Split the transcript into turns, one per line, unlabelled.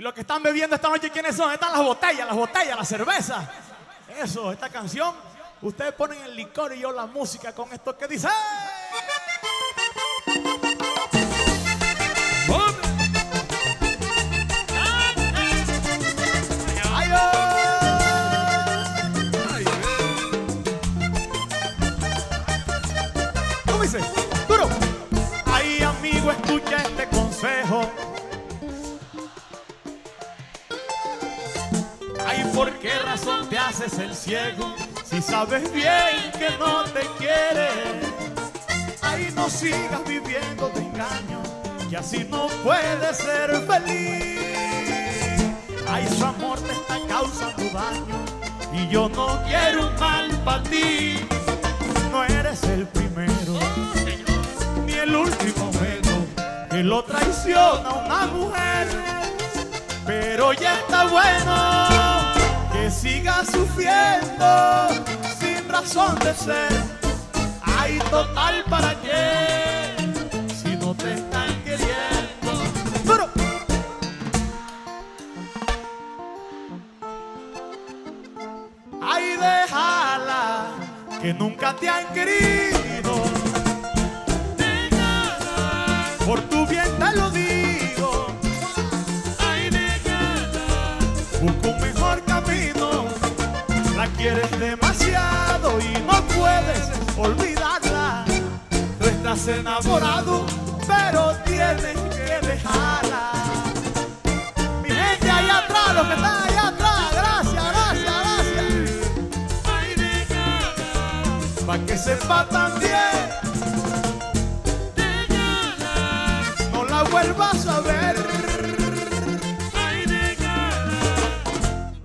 Y los que están bebiendo esta noche, ¿quiénes son? Están las botellas, las botellas, la cerveza. Eso, esta canción, ustedes ponen el licor y yo la música con esto que dice. ¿Cómo dice? ¿Por qué razón te haces el ciego? Si sabes bien que no te quiere. Ay, no sigas viviendo de engaño, que así no puedes ser feliz. Ay, su amor te está causando daño y yo no quiero un mal para ti. No eres el primero ni el último bueno que lo traiciona una mujer. Pero ya está bueno siga sufriendo sin razón de ser. Ay, total, ¿para qué? Si no te están queriendo. Duro. Ay, déjala, que nunca te han querido. Por tu bien te lo digo. Ay, déjala. Busca un mejor quieres demasiado y no puedes olvidarla. Tú estás enamorado, pero tienes que dejarla. Mi gente allá atrás, los que están allá atrás, gracias, gracias, gracias. Pa' que sepa también. No la vuelvas a ver.